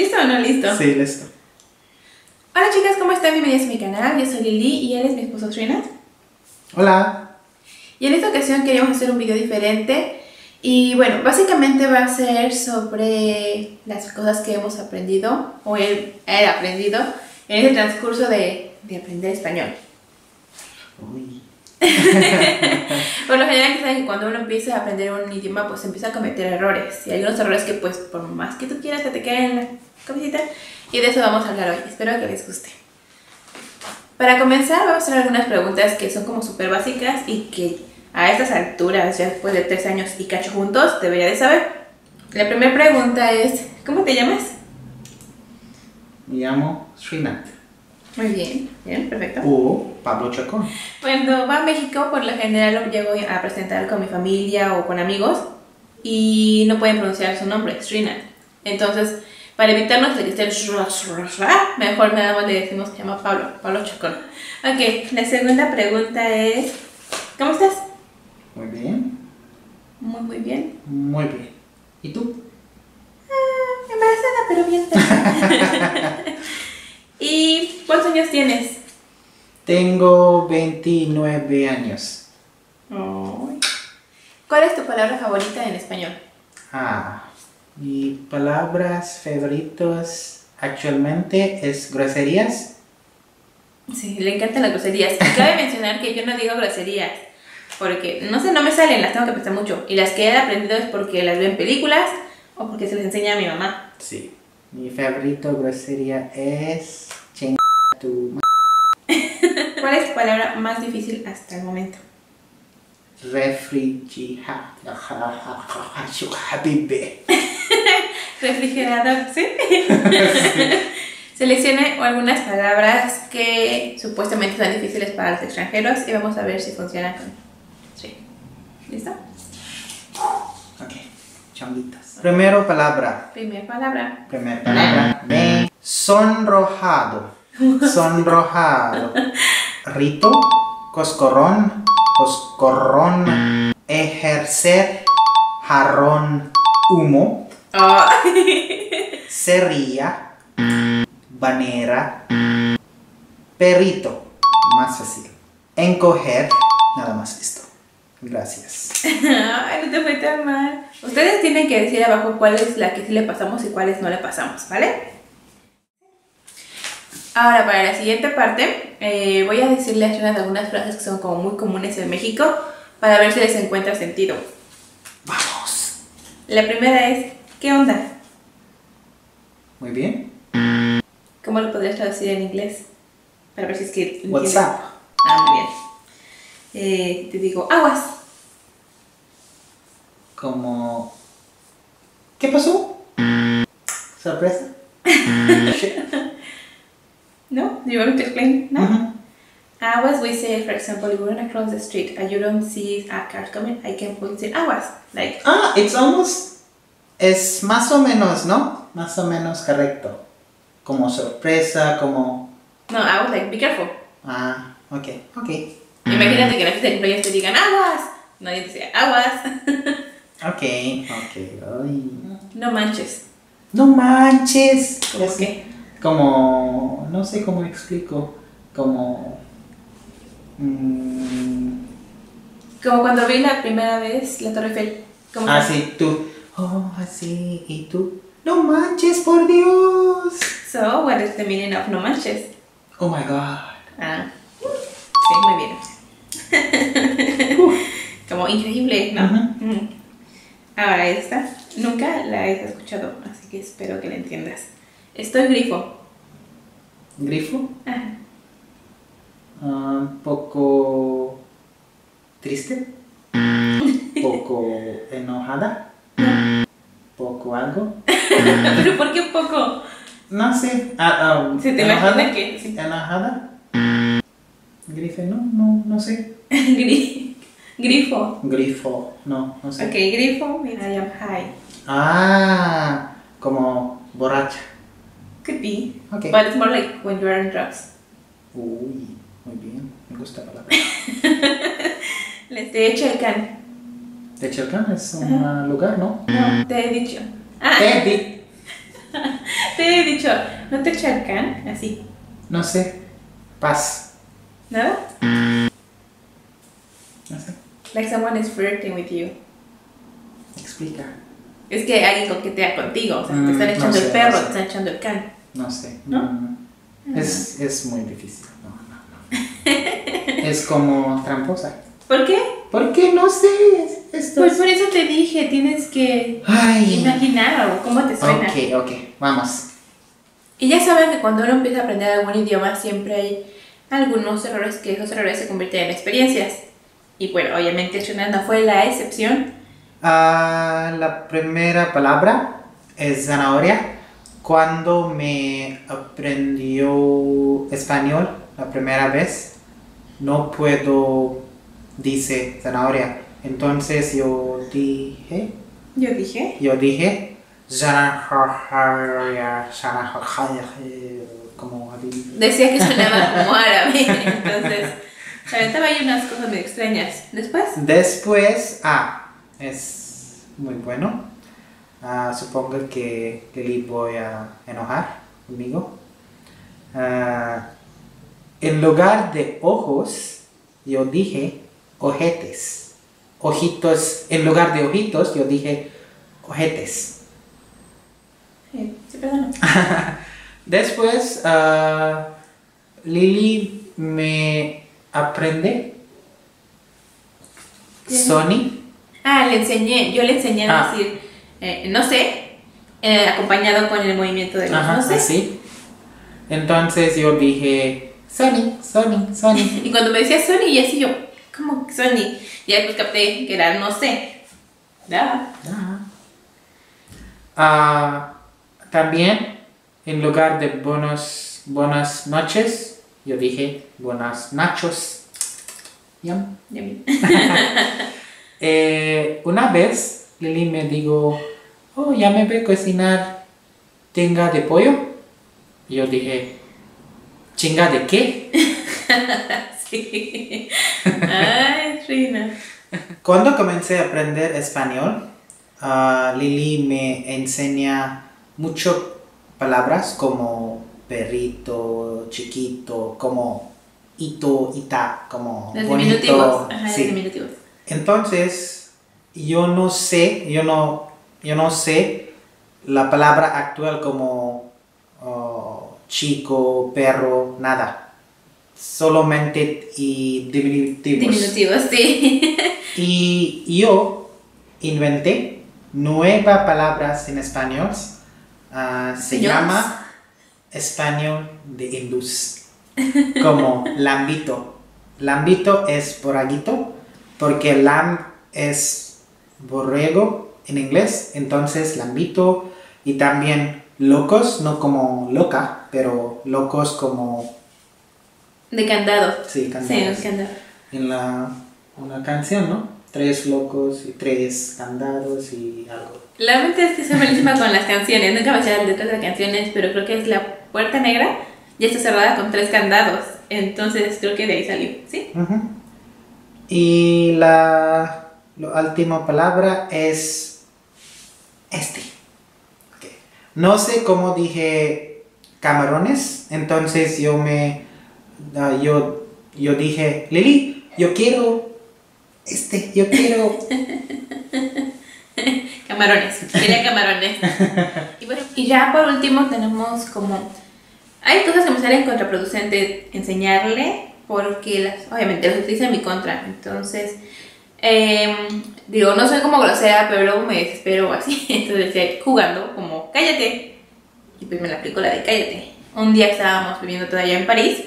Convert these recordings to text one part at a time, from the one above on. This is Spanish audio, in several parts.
¿Listo o no listo? Sí, listo. Hola chicas, ¿cómo están? Bienvenidos a mi canal. Yo soy Lili y él es mi esposo Trina. Hola. Y en esta ocasión queríamos hacer un video diferente. Y bueno, básicamente va a ser sobre las cosas que hemos aprendido o él ha aprendido en el transcurso de, de aprender español. Uy. Por lo general, que que cuando uno empieza a aprender un idioma, pues empieza a cometer errores. Y hay unos errores que, pues, por más que tú quieras, se te queden en la cabecita. Y de eso vamos a hablar hoy. Espero que les guste. Para comenzar, vamos a hacer algunas preguntas que son como súper básicas y que a estas alturas, ya después de tres años y cacho juntos, debería de saber. La primera pregunta es, ¿cómo te llamas? Me llamo Srinath. Muy bien, bien, perfecto. O Pablo Chacón. Cuando va a México, por lo general lo llego a presentar con mi familia o con amigos y no pueden pronunciar su nombre, Srinath. Entonces, para evitarnos de que esté el mejor nada más le decimos que se llama Pablo, Pablo Chacón. Ok, la segunda pregunta es, ¿cómo estás? Muy bien. Muy, muy bien. Muy bien. ¿Y tú? Ah, embarazada, pero bien. ¿Y cuántos años tienes? Tengo 29 años. Ay. ¿Cuál es tu palabra favorita en español? Ah, mi palabras favoritos actualmente es groserías. Sí, le encantan las groserías. Y cabe mencionar que yo no digo groserías. Porque, no sé, no me salen, las tengo que pensar mucho. Y las que he aprendido es porque las veo en películas o porque se les enseña a mi mamá. Sí. Mi favorito grosería es tu ¿Cuál es tu palabra más difícil hasta el momento? Refrigerador, ¿sí? Seleccione algunas palabras que supuestamente son difíciles para los extranjeros y vamos a ver si funcionan con... Sí. ¿Listo? Ok, chonguitas. Primero palabra. Primera palabra. Primera palabra. Me sonrojado. Sonrojado. Rito. Coscorrón. Coscorrón. Ejercer. Jarrón. Humo. Oh. Sería. Banera. Perrito. Más fácil. Encoger. Nada más listo. Gracias. Ay, no te fue tan mal. Ustedes tienen que decir abajo cuál es la que sí le pasamos y cuáles no le pasamos, ¿vale? Ahora, para la siguiente parte, eh, voy a decirles unas, algunas frases que son como muy comunes en México para ver si les encuentra sentido. Vamos. La primera es, ¿qué onda? Muy bien. ¿Cómo lo podrías traducir en inglés? Para ver si es que... entiendes. What's up? Ah, muy bien. Eh, te digo, aguas. Como... ¿Qué pasó? ¿Sorpresa? No? Do you want me to explain? No? Aguas, we say, for example, you run across the street and you don't see a car coming, I can point say aguas. Like, Ah, it's almost... Es más o menos, ¿no? Más o menos correcto. Como sorpresa, como... no, aguas, like, be careful. Ah, ok, ok. Imagínate que en la fiesta de cumpleaños te digan aguas. Nadie te dice aguas. Ok, ok. Ay. no manches. No manches. ¿Cómo qué? Como... No sé cómo explico. Como... mm, Como cuando vi la primera vez la Torre Eiffel. Como Ah, sí, tú. Oh, así. ¿Y tú? No manches, por Dios. So, what is the meaning of no manches? Oh my god. Ah, sí, muy bien. Como increíble, ¿no? Ujú. Ujú. Ahora esta, nunca la he escuchado, así que espero que la entiendas. Estoy grifo. ¿Grifo? Ah, Un poco triste. Poco enojada. Poco algo. Pero ¿por qué poco? No sé. Ah, ah, ¿Se te enojada. imagina que sí? Enojada. Grife, no, no, no sé. Gri- grifo. Grifo, no, no sé. Ok, grifo, mira, I am high. Ah, como borracha. Could be. Ok. But it's more like when you're on drugs. Uy, muy bien, me gusta la palabra. Les te echo el can. Techelcan es un lugar, ¿no? No, te he dicho. Ah, Te di- Te he dicho, no te charcan, así. No sé. Paz. ¿Nada? No sé. Like someone is flirting with you. Explica. Es que alguien coquetea contigo, o sea, te Mm, están no echando sé, el perro, no sé. te están echando el can. No sé. ¿No? No, no. Es, es muy difícil. No, no, no. es como tramposa. ¿Por qué? ¿Por qué? No sé. Esto Pues es- por eso te dije, tienes que Ay. imaginar cómo te suena. Ok, ok. Vamos. Y ya saben que cuando uno empieza a aprender algún idioma siempre hay algunos errores que esos errores se convierten en experiencias. Y bueno, obviamente Shona no fue la excepción. Ah, la primera palabra es zanahoria. Cuando me aprendió español la primera vez, no puedo dice zanahoria. Entonces yo dije, Yo dije. yo dije como. Decía que sonaba como árabe. Entonces, aventaba ahí unas cosas muy extrañas. Después, Después, ah, es muy bueno. Ah, supongo que Lili voy a enojar conmigo. Ah, en lugar de ojos, yo dije ojetes. Ojitos, en lugar de ojitos, yo dije ojetes. eh, sí, perdón. Después, ah, Lili me aprende. Sony. Ah, le enseñé, yo le enseñé a Ah. decir, eh, no sé, eh, acompañado con el movimiento de los Ajá, no sé. así. Entonces yo dije, Sony, Sony, Sony. Y cuando me decía Sony, y así yo, ¿cómo Sony? Y después capté que era no sé. Ya. Ajá. Ah, también, en lugar de buenos, buenas noches, yo dije buenas nachos. Yum. Eh, una vez, Lili me dijo, oh, ya me ve cocinar tinga de pollo. Y yo dije, ¿chinga de qué? sí. Ay, Rina. Cuando comencé a aprender español, ah, Lili me enseña muchas palabras como perrito, chiquito, como ito, ita, como Los bonito. diminutivos. Ajá, sí. los diminutivos. Entonces, yo no sé, yo no, yo no sé la palabra actual como oh, chico, perro, nada. Solamente y diminutivos. Diminutivos, sí. Y yo inventé nuevas palabras en español. Ah, se Señores. llama español de indus. Como lambito. Lambito es borraguito porque lamb es borrego en inglés. Entonces lambito y también locos, no como loca, pero locos como De candado. sí, Sí, candados los candados. en la una canción, ¿no? Tres locos y tres candados y algo. La verdad es que soy malísima con las canciones. Nunca me sé las letras de canciones, pero creo que es la puerta negra. Ya está cerrada con tres candados. Entonces creo que de ahí salió. ¿Sí? Ujú. Y la, la última palabra es este. No sé cómo dije camarones, entonces yo me ah, yo yo dije Lili, yo quiero este, yo quiero Camarones. Quería camarones. y, bueno, y ya por último tenemos como... Hay cosas que me salen contraproducentes enseñarle porque las, obviamente las utiliza en mi contra. Entonces, em, digo, no soy como grosera, pero luego me desespero así. Entonces decía, jugando como, cállate. Y pues me la aplico la de cállate. Un día estábamos viviendo todavía en París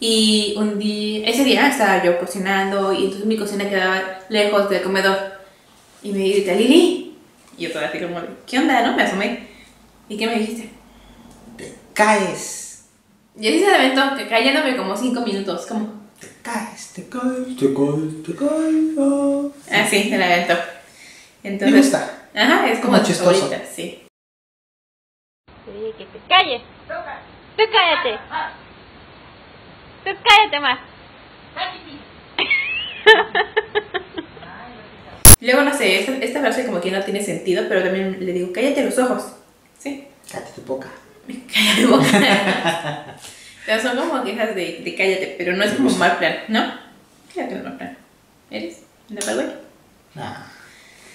y un día, ese día estaba yo cocinando y entonces mi cocina quedaba lejos del comedor. Y me grita, Lili. Y yo todavía así como, ¿qué onda? ¿No? Me asomé. ¿Y qué me dijiste? te caes, Y así se aventó, que cayéndome como cinco minutos, como, te caes, te caes, te caes, te caes. ah. así se la aventó. Entonces, Me gusta. Ajá, es como, Como chistoso. sí. Te dije que te calles. Tú cállate. Tú cállate más. Luego, no sé, esta, esta frase como que no tiene sentido, pero también le digo, cállate los ojos. Sí. Cállate tu boca. Cállate boca. sea, son como quejas de, de cállate, pero no es como mal plan, ¿no? Claro que no es mal plan. ¿Eres? ¿De Paraguay? Ah,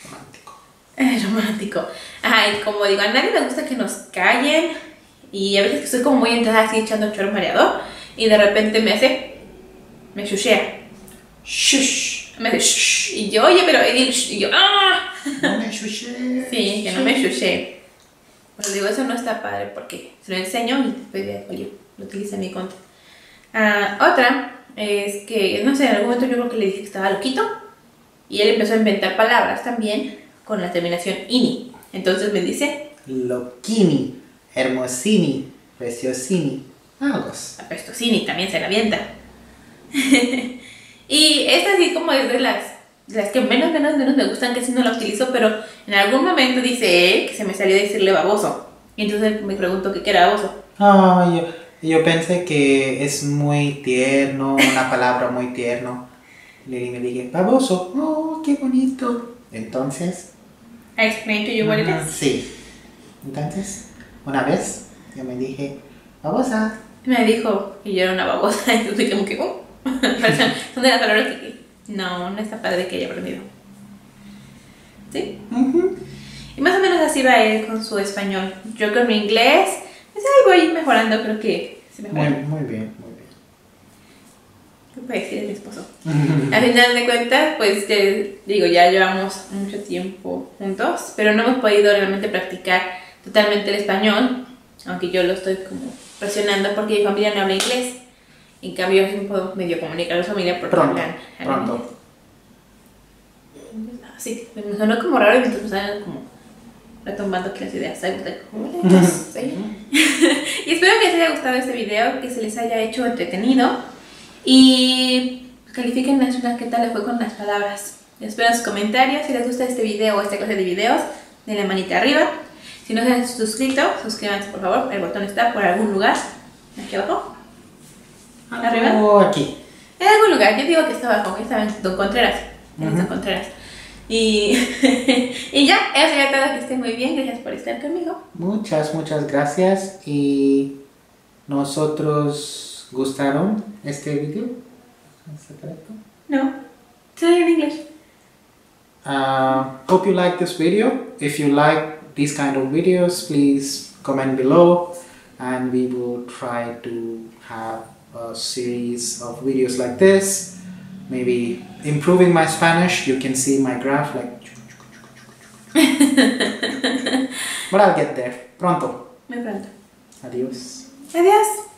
romántico. Es romántico. Ajá, y como digo, a nadie le gusta que nos callen. Y a veces que estoy como muy entrada así echando chorro mareador. Y de repente me hace. Me chuchea. Shush. Me hace shh. Y yo, oye, pero. Y, y yo, ¡ah! No me shushé. Sí, que no me chuché. Pero digo, eso no está padre porque se lo enseño y después de oye, lo utiliza en mi contra. Ah, otra es que, no sé, en algún momento yo creo que le dije que estaba loquito y él empezó a inventar palabras también con la terminación ini. Entonces me dice, Loquini, hermosini, preciosini. Vamos. apestosini, también se la avienta. y esta sí como es de las, las que menos, menos, menos me gustan, que si no la utilizo, pero en algún momento dice él que se me salió de decirle baboso. Y entonces me pregunto qué era baboso. Ah, yo, pensé que es muy tierno, una palabra muy tierno. Le me dije, baboso, oh, qué bonito. Entonces, I explained to you what it is. sí. Entonces, una vez yo me dije, babosa. Me dijo que yo era una babosa, entonces como que, oh, son de las palabras que, no, no está padre que haya aprendido. ¿Sí? Ujú. Y más o menos así va él con su español. Yo con mi inglés, voy mejorando, creo que se Muy, mejora. muy bien, muy bien. ¿Qué puede decir de mi esposo? Al final de cuentas, pues te digo, ya llevamos mucho tiempo juntos, pero no hemos podido realmente practicar totalmente el español, aunque yo lo estoy como presionando porque mi familia no habla inglés. En cambio, sí puedo medio comunicar a la familia porque Pronto, hablan, hablan pronto. inglés. Sí, me sonó como raro mientras me como retomando aquí las ideas. "Hola, sí". y espero que les haya gustado este video, que se les haya hecho entretenido y califiquen una qué tal les fue con las palabras. Espero sus comentarios si les gusta este video o esta clase de videos, denle manita arriba. Si no se han suscrito, suscríbanse por favor, el botón está por algún lugar, aquí abajo. Arriba. Oh, aquí. En algún lugar, yo digo que está abajo, que estaba en Don Contreras. en Ujú. Don Contreras. Y, y ya, eso sería todo, que estén muy bien, gracias por estar conmigo. Muchas, muchas gracias y nosotros gustaron este video. No, soy en inglés. Uh, hope you like this video. If you like these kind of videos, please comment below and we will try to have a series of videos like this. Maybe improving my Spanish. You can see my graph like. but I'll get there. Pronto. Muy pronto. Adiós. Adiós.